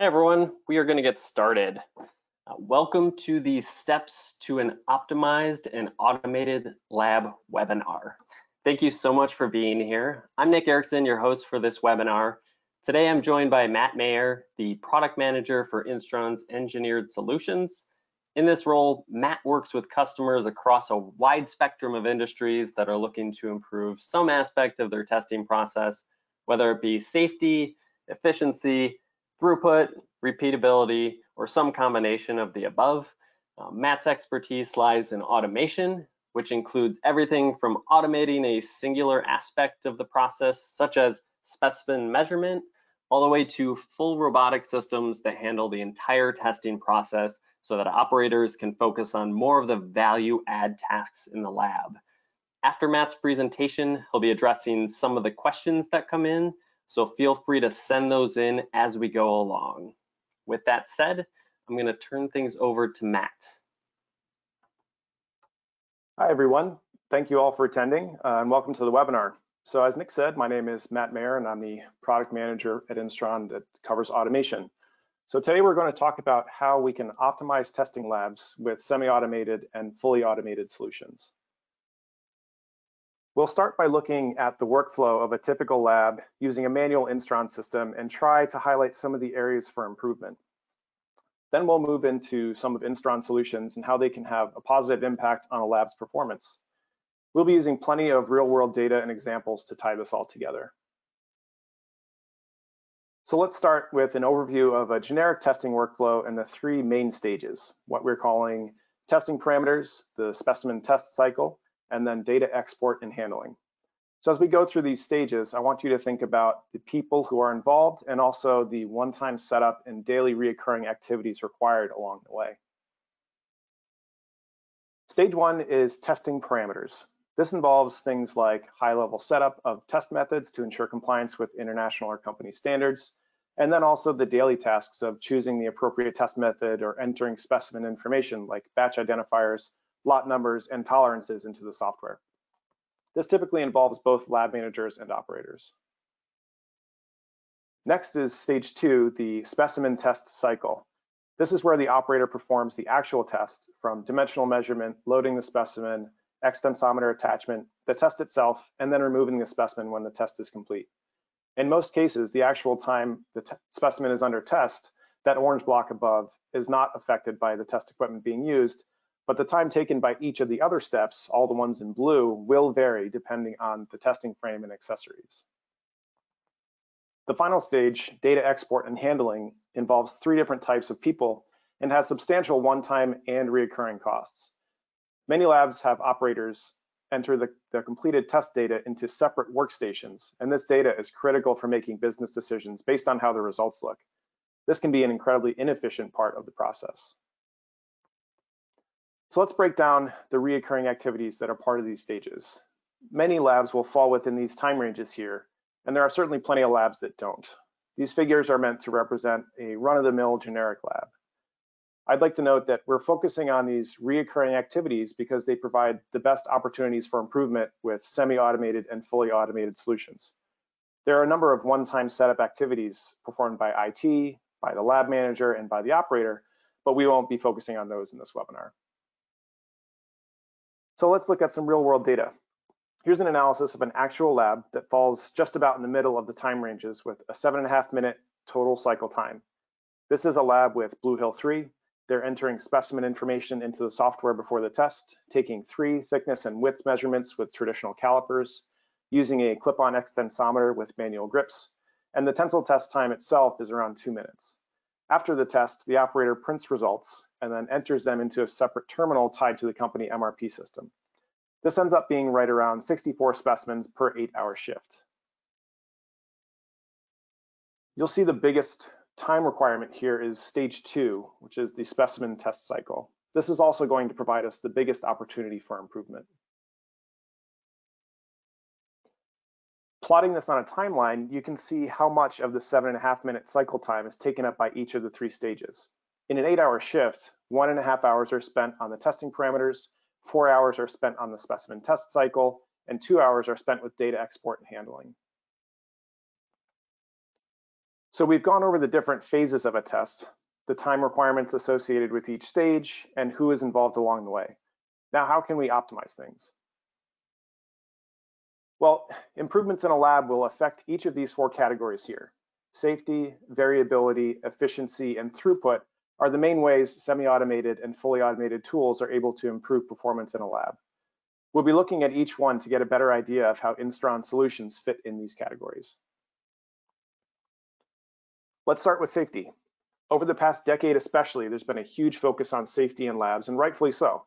Hey everyone, we are going to get started. Uh, welcome to the Steps to an Optimized and Automated Lab webinar. Thank you so much for being here. I'm Nick Erickson, your host for this webinar. Today I'm joined by Matt Mahier, the Product Manager for Instron's Engineered Solutions. In this role, Matt works with customers across a wide spectrum of industries that are looking to improve some aspect of their testing process, whether it be safety, efficiency, throughput, repeatability, or some combination of the above. Uh, Matt's expertise lies in automation, which includes everything from automating a singular aspect of the process, such as specimen measurement, all the way to full robotic systems that handle the entire testing process so that operators can focus on more of the value add tasks in the lab. After Matt's presentation, he'll be addressing some of the questions that come in so feel free to send those in as we go along. With that said, I'm going to turn things over to Matt. Hi, everyone. Thank you all for attending uh, and welcome to the webinar. So as Nick said, my name is Matt Mahier and I'm the product manager at Instron that covers automation. So today we're going to talk about how we can optimize testing labs with semi-automated and fully automated solutions. We'll start by looking at the workflow of a typical lab using a manual Instron system and try to highlight some of the areas for improvement. Then we'll move into some of Instron solutions and how they can have a positive impact on a lab's performance. We'll be using plenty of real world data and examples to tie this all together. So let's start with an overview of a generic testing workflow and the three main stages, what we're calling testing parameters, the specimen test cycle, and then data export and handling. So as we go through these stages, I want you to think about the people who are involved and also the one-time setup and daily reoccurring activities required along the way. Stage one is testing parameters. This involves things like high-level setup of test methods to ensure compliance with international or company standards, and then also the daily tasks of choosing the appropriate test method or entering specimen information like batch identifiers, lot numbers, and tolerances into the software. This typically involves both lab managers and operators. Next is stage two, the specimen test cycle. This is where the operator performs the actual test from dimensional measurement, loading the specimen, extensometer attachment, the test itself, and then removing the specimen when the test is complete. In most cases, the actual time the specimen is under test, that orange block above, is not affected by the test equipment being used, but the time taken by each of the other steps, all the ones in blue, will vary depending on the testing frame and accessories. The final stage, data export and handling, involves three different types of people and has substantial one-time and reoccurring costs. Many labs have operators enter the, the, completed test data into separate workstations, and this data is critical for making business decisions based on how the results look. This can be an incredibly inefficient part of the process. So let's break down the reoccurring activities that are part of these stages. Many labs will fall within these time ranges here, and there are certainly plenty of labs that don't. These figures are meant to represent a run-of-the-mill generic lab. I'd like to note that we're focusing on these reoccurring activities because they provide the best opportunities for improvement with semi-automated and fully automated solutions. There are a number of one-time setup activities performed by IT, by the lab manager, and by the operator, but we won't be focusing on those in this webinar. So let's look at some real world data. Here's an analysis of an actual lab that falls just about in the middle of the time ranges with a seven and a half minute total cycle time. This is a lab with Bluehill 3. They're entering specimen information into the software before the test, taking three thickness and width measurements with traditional calipers, using a clip-on extensometer with manual grips, and the tensile test time itself is around two minutes. After the test, the operator prints results and then enters them into a separate terminal tied to the company MRP system. This ends up being right around 64 specimens per eight hour shift. You'll see the biggest time requirement here is stage two, which is the specimen test cycle. This is also going to provide us the biggest opportunity for improvement. Plotting this on a timeline, you can see how much of the seven and a half minute cycle time is taken up by each of the three stages. In an eight hour shift, one and a half hours are spent on the testing parameters, four hours are spent on the specimen test cycle, and two hours are spent with data export and handling. So we've gone over the different phases of a test, the time requirements associated with each stage, and who is involved along the way. Now, how can we optimize things? Well, improvements in a lab will affect each of these four categories here. Safety, variability, efficiency, and throughput are the main ways semi-automated and fully automated tools are able to improve performance in a lab. We'll be looking at each one to get a better idea of how Instron solutions fit in these categories. Let's start with safety. Over the past decade especially, there's been a huge focus on safety in labs, and rightfully so.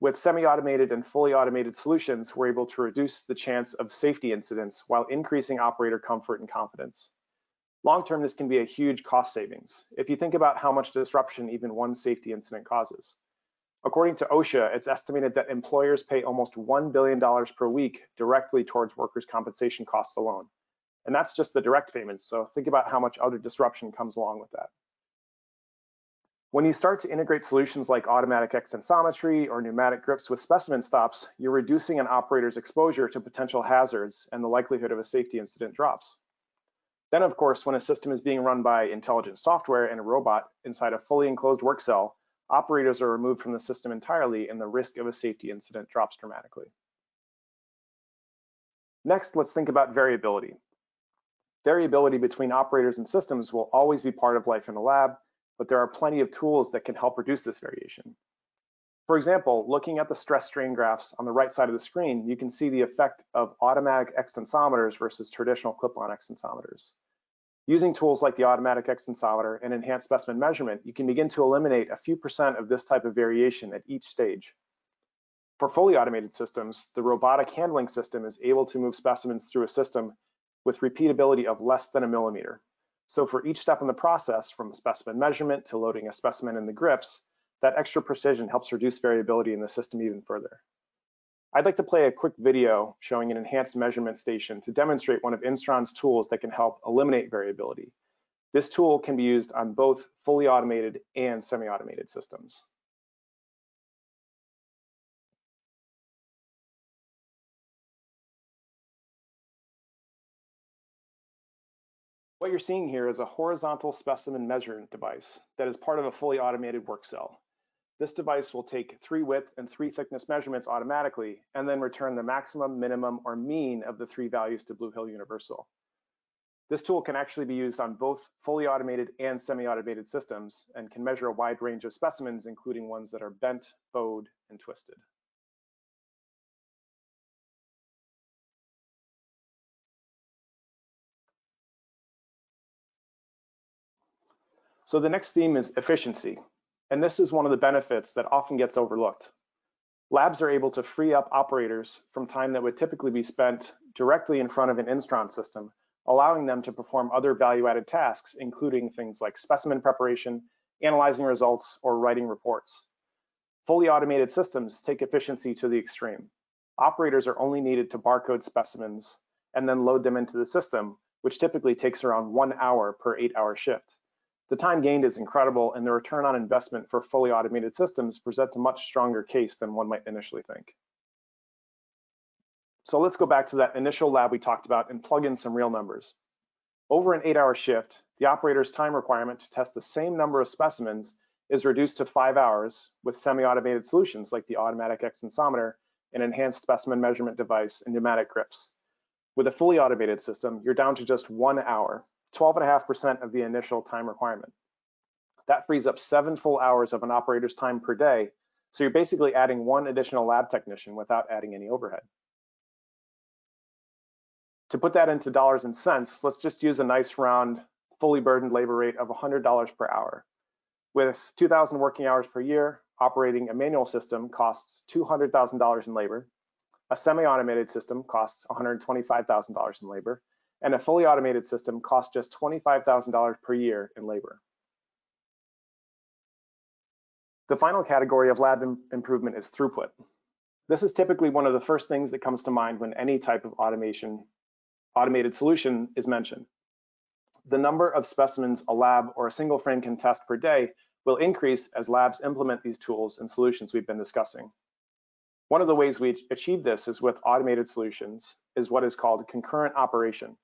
With semi-automated and fully automated solutions, we're able to reduce the chance of safety incidents while increasing operator comfort and confidence. Long term, this can be a huge cost savings. If you think about how much disruption even one safety incident causes. According to OSHA, it's estimated that employers pay almost $1 billion per week directly towards workers' compensation costs alone. And that's just the direct payments. So think about how much other disruption comes along with that. When you start to integrate solutions like automatic extensometry or pneumatic grips with specimen stops, you're reducing an operator's exposure to potential hazards and the likelihood of a safety incident drops. Then, of course, when a system is being run by intelligent software and a robot inside a fully enclosed work cell, operators are removed from the system entirely and the risk of a safety incident drops dramatically. Next, let's think about variability. Variability between operators and systems will always be part of life in a lab, but there are plenty of tools that can help reduce this variation. For example, looking at the stress strain graphs on the right side of the screen, you can see the effect of automatic extensometers versus traditional clip-on extensometers. Using tools like the automatic extensometer and enhanced specimen measurement, you can begin to eliminate a few percent of this type of variation at each stage. For fully automated systems, the robotic handling system is able to move specimens through a system with repeatability of less than a millimeter. So for each step in the process, from specimen measurement to loading a specimen in the grips, that extra precision helps reduce variability in the system even further. I'd like to play a quick video showing an enhanced measurement station to demonstrate one of Instron's tools that can help eliminate variability. This tool can be used on both fully automated and semi-automated systems. What you're seeing here is a horizontal specimen measurement device that is part of a fully automated work cell. This device will take three width and three thickness measurements automatically and then return the maximum, minimum, or mean of the three values to Bluehill Universal. This tool can actually be used on both fully automated and semi-automated systems and can measure a wide range of specimens, including ones that are bent, bowed, and twisted. So the next theme is efficiency. And this is one of the benefits that often gets overlooked. Labs are able to free up operators from time that would typically be spent directly in front of an Instron system, allowing them to perform other value-added tasks, including things like specimen preparation, analyzing results, or writing reports. Fully automated systems take efficiency to the extreme. Operators are only needed to barcode specimens and then load them into the system, which typically takes around one hour per eight hour shift. The time gained is incredible and the return on investment for fully automated systems presents a much stronger case than one might initially think. So let's go back to that initial lab we talked about and plug in some real numbers. Over an eight hour shift, the operator's time requirement to test the same number of specimens is reduced to five hours with semi-automated solutions like the automatic extensometer, an enhanced specimen measurement device, and pneumatic grips. With a fully automated system, you're down to just one hour 12.5% of the initial time requirement. That frees up seven full hours of an operator's time per day. So you're basically adding one additional lab technician without adding any overhead. To put that into dollars and cents, let's just use a nice round, fully burdened labor rate of $100 per hour. With 2,000 working hours per year, operating a manual system costs $200,000 in labor. A semi-automated system costs $125,000 in labor and a fully automated system costs just $25,000 per year in labor. The final category of lab improvement is throughput. This is typically one of the first things that comes to mind when any type of automation, automated solution is mentioned. The number of specimens a lab or a single frame can test per day will increase as labs implement these tools and solutions we've been discussing. One of the ways we achieve this is with automated solutions is what is called concurrent operation.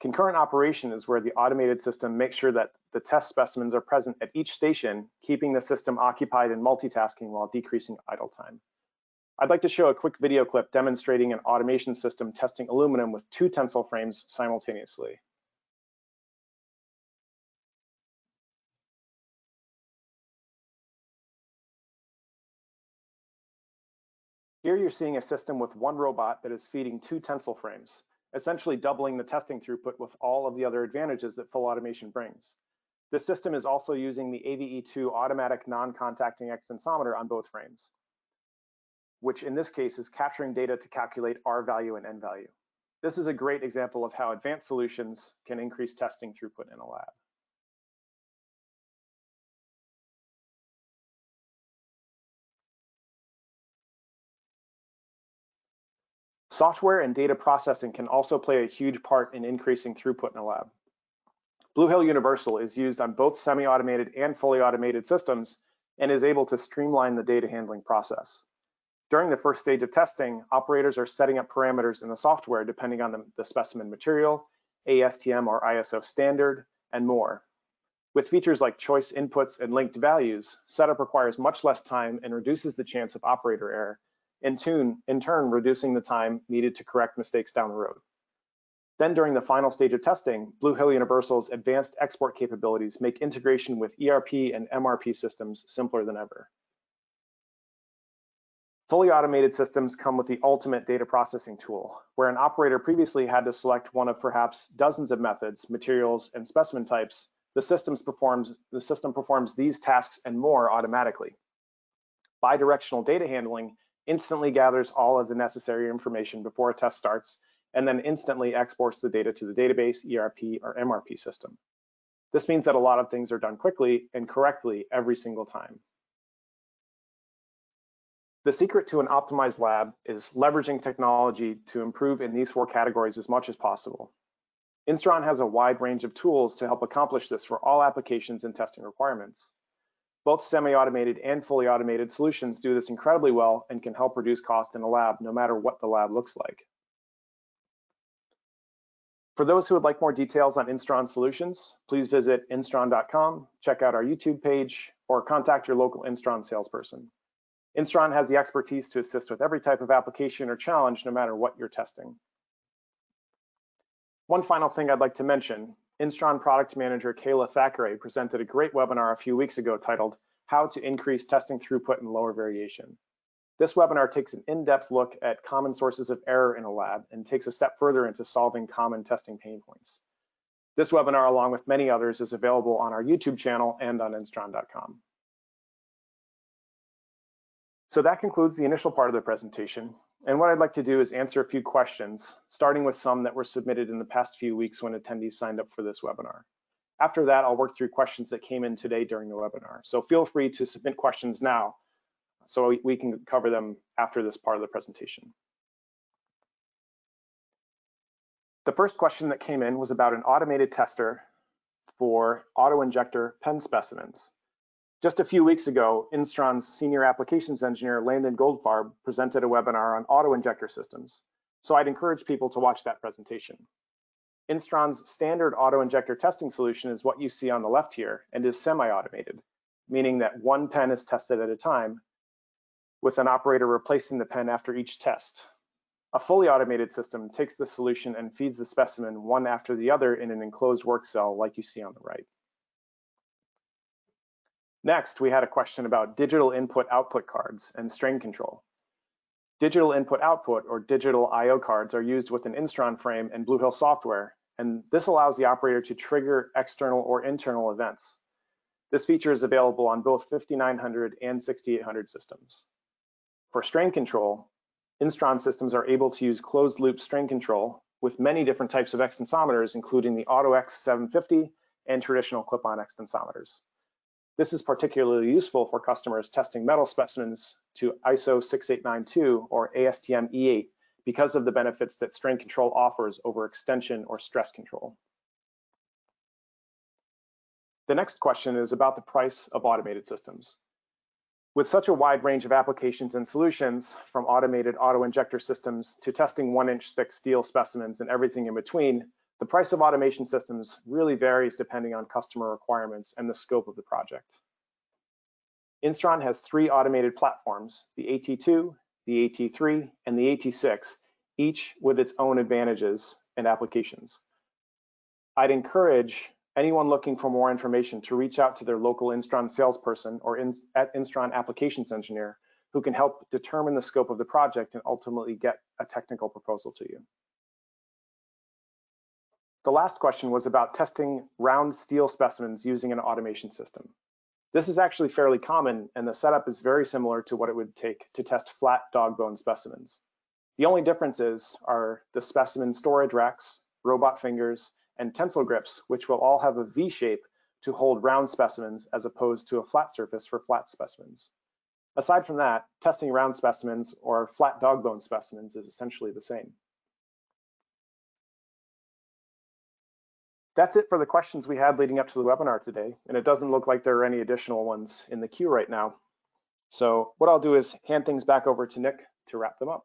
Concurrent operation is where the automated system makes sure that the test specimens are present at each station, keeping the system occupied and multitasking while decreasing idle time. I'd like to show a quick video clip demonstrating an automation system testing aluminum with two tensile frames simultaneously. Here you're seeing a system with one robot that is feeding two tensile frames, essentially doubling the testing throughput with all of the other advantages that full automation brings. This system is also using the AVE2 automatic non-contacting extensometer on both frames, which in this case is capturing data to calculate R value and N value. This is a great example of how advanced solutions can increase testing throughput in a lab. Software and data processing can also play a huge part in increasing throughput in a lab. Bluehill Universal is used on both semi-automated and fully automated systems and is able to streamline the data handling process. During the first stage of testing, operators are setting up parameters in the software depending on the, the specimen material, ASTM or ISO standard, and more. With features like choice inputs and linked values, setup requires much less time and reduces the chance of operator error, in, tune, in turn reducing the time needed to correct mistakes down the road. Then during the final stage of testing, Bluehill Universal's advanced export capabilities make integration with ERP and MRP systems simpler than ever. Fully automated systems come with the ultimate data processing tool, where an operator previously had to select one of perhaps dozens of methods, materials, and specimen types, the, systems performs, the system performs these tasks and more automatically. Bidirectional data handling instantly gathers all of the necessary information before a test starts, and then instantly exports the data to the database, ERP, or MRP system. This means that a lot of things are done quickly and correctly every single time. The secret to an optimized lab is leveraging technology to improve in these four categories as much as possible. Instron has a wide range of tools to help accomplish this for all applications and testing requirements. Both semi-automated and fully automated solutions do this incredibly well and can help reduce cost in a lab no matter what the lab looks like. For those who would like more details on Instron solutions, please visit instron.com, check out our YouTube page, or contact your local Instron salesperson. Instron has the expertise to assist with every type of application or challenge no matter what you're testing. One final thing I'd like to mention Instron product manager Kayla Thackeray presented a great webinar a few weeks ago titled How to Increase Testing Throughput and Lower Variation. This webinar takes an in-depth look at common sources of error in a lab and takes a step further into solving common testing pain points. This webinar, along with many others, is available on our YouTube channel and on instron.com. So that concludes the initial part of the presentation. And what I'd like to do is answer a few questions, starting with some that were submitted in the past few weeks when attendees signed up for this webinar. After that, I'll work through questions that came in today during the webinar. So feel free to submit questions now so we can cover them after this part of the presentation. The first question that came in was about an automated tester for auto-injector pen specimens. Just a few weeks ago, Instron's senior applications engineer, Landon Goldfarb, presented a webinar on auto-injector systems. So I'd encourage people to watch that presentation. Instron's standard auto-injector testing solution is what you see on the left here and is semi-automated, meaning that one pen is tested at a time with an operator replacing the pen after each test. A fully automated system takes the solution and feeds the specimen one after the other in an enclosed work cell like you see on the right. Next, we had a question about digital input output cards and strain control. Digital input output or digital IO cards are used with an Instron frame and Bluehill software, and this allows the operator to trigger external or internal events. This feature is available on both 5900 and 6800 systems. For strain control, Instron systems are able to use closed loop strain control with many different types of extensometers, including the AutoX 750 and traditional clip-on extensometers. This is particularly useful for customers testing metal specimens to ISO 6892 or ASTM E8 because of the benefits that strain control offers over extension or stress control. The next question is about the price of automated systems. With such a wide range of applications and solutions, from automated auto-injector systems to testing one-inch thick steel specimens and everything in between, The price of automation systems really varies depending on customer requirements and the scope of the project. Instron has three automated platforms, the AT2, the AT3, and the AT6, each with its own advantages and applications. I'd encourage anyone looking for more information to reach out to their local Instron salesperson or in, at Instron applications engineer who can help determine the scope of the project and ultimately get a technical proposal to you. The last question was about testing round steel specimens using an automation system. This is actually fairly common and the setup is very similar to what it would take to test flat dog bone specimens. The only differences are the specimen storage racks, robot fingers, and tensile grips, which will all have a V shape to hold round specimens as opposed to a flat surface for flat specimens. Aside from that, testing round specimens or flat dog bone specimens is essentially the same. That's it for the questions we had leading up to the webinar today, and it doesn't look like there are any additional ones in the queue right now. So what I'll do is hand things back over to Nick to wrap them up.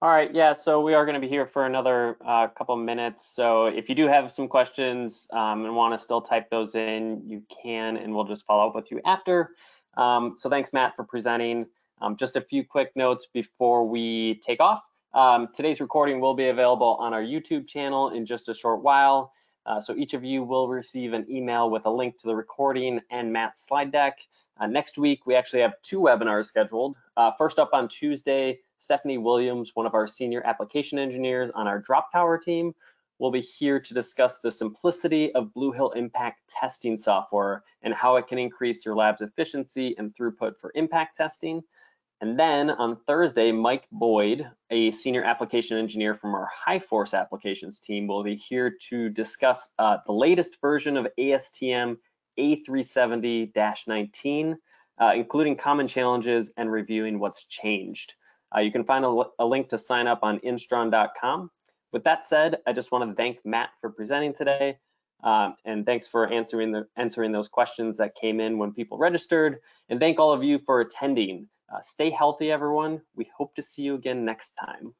All right, yeah, so we are going to be here for another uh, couple minutes. So if you do have some questions um, and want to still type those in, you can, and we'll just follow up with you after. Um, so thanks, Matt, for presenting. Um, just a few quick notes before we take off. Um, today's recording will be available on our YouTube channel in just a short while. Uh, so each of you will receive an email with a link to the recording and Matt's slide deck. Uh, next week, we actually have two webinars scheduled. Uh, first up on Tuesday, Stephanie Williams, one of our senior application engineers on our drop tower team, will be here to discuss the simplicity of Bluehill Impact testing software and how it can increase your lab's efficiency and throughput for impact testing. And then on Thursday, Mike Boyd, a senior application engineer from our High Force applications team, will be here to discuss uh, the latest version of ASTM A370-19, uh, including common challenges and reviewing what's changed. Uh, you can find a, a, link to sign up on instron.com. With that said, I just want to thank Matt for presenting today. Um, and thanks for answering the answering those questions that came in when people registered. And thank all of you for attending. Uh, stay healthy, everyone. We hope to see you again next time.